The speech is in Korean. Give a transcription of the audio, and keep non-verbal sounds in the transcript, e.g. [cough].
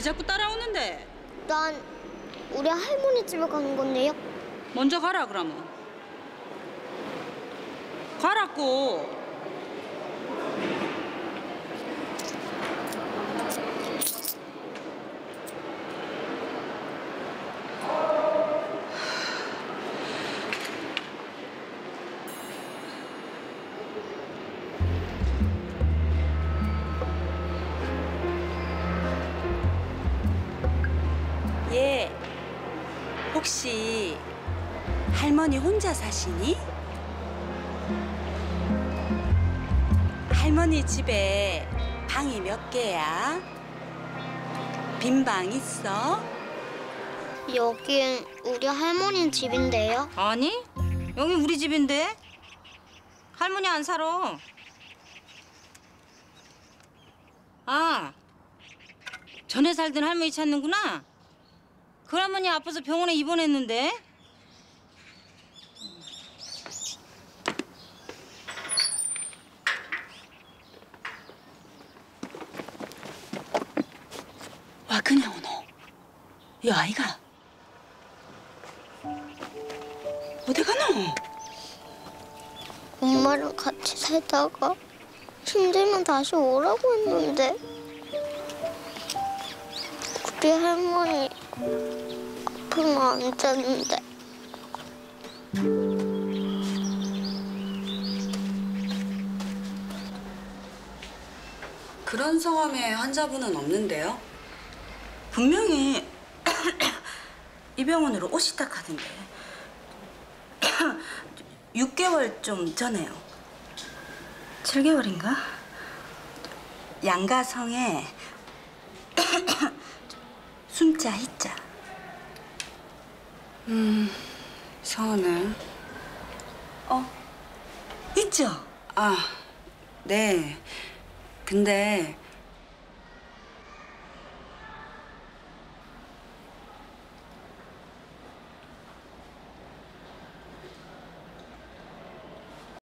자꾸 따라오는데? 난 우리 할머니 집에 가는 건데요. 먼저 가라 그러면. 가라고. 혹시 할머니 혼자 사시니? 할머니 집에 방이 몇 개야? 빈 방 있어? 여긴 우리 할머니 집인데요. 아니, 여기 우리 집인데. 할머니 안 살아. 아, 전에 살던 할머니 찾는구나. 그 할머니 아파서 병원에 입원했는데. 와 그냥 오노. 이 아이가 어디 가노? 엄마랑 같이 살다가 힘들면 다시 오라고 했는데 우리 할머니 아프면 안 되는데 그런 성함의 환자분은 없는데요. 분명히 [clears throat] 이 병원으로 오시다 카던데 [clears throat] 6개월 좀 전에요. 7개월인가? 양가성에 숨자 희자. 음, 성함을 어 있죠? 아, 네. 근데